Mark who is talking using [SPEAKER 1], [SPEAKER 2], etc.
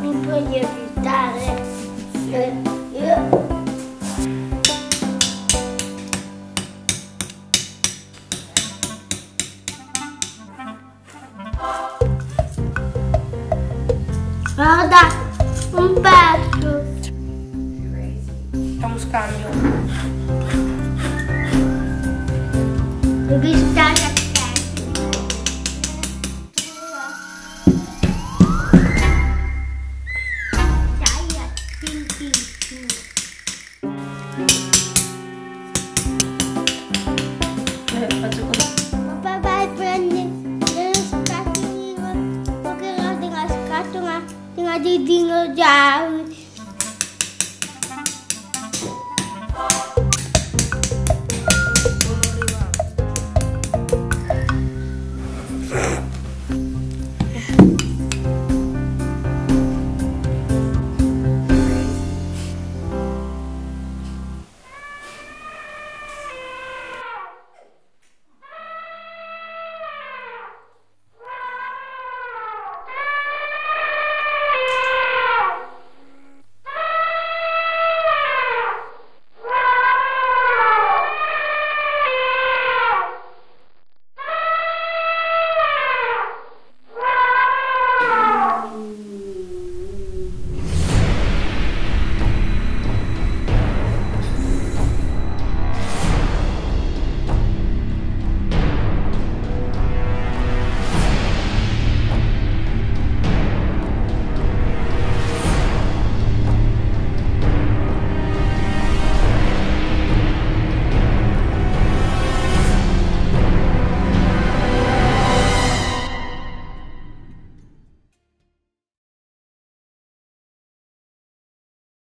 [SPEAKER 1] Mi puoi aiutare? Io- Guarda, un pezzo.
[SPEAKER 2] Facciamo scambio.
[SPEAKER 1] Devi stare Tinggal di tinggal jauh.